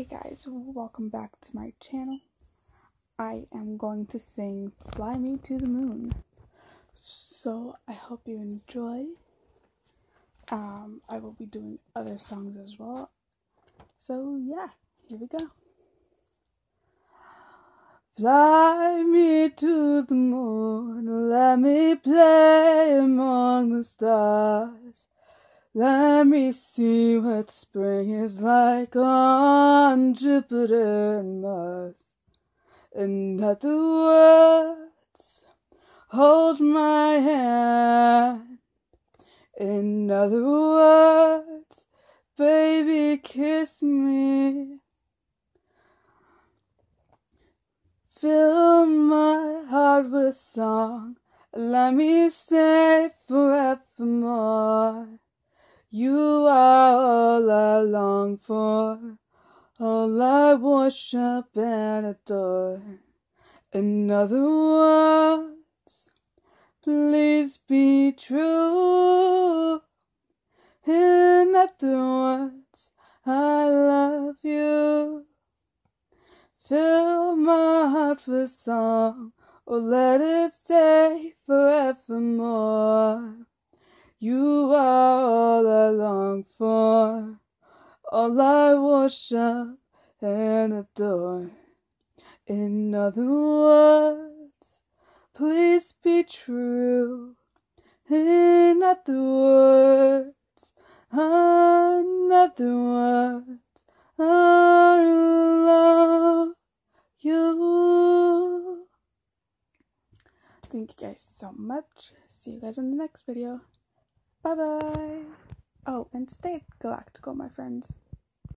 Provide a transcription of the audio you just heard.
Hey guys, welcome back to my channel. I am going to sing Fly Me to the Moon. So I hope you enjoy. Um, I will be doing other songs as well. So yeah, here we go. Fly me to the moon, let me play among the stars. Let me see what spring is like on Jupiter and Mars. In other words, hold my hand. In other words, baby, kiss me. Fill my heart with song. Let me stay forevermore. You are all I long for, all I worship and adore. In other words, please be true. In other words, I love you. Fill my heart with song, or let it stay forevermore. All I worship and adore. In other words, please be true. In other words, another words, I love you. Thank you guys so much. See you guys in the next video. Bye bye. Oh, and stay galactical, my friends.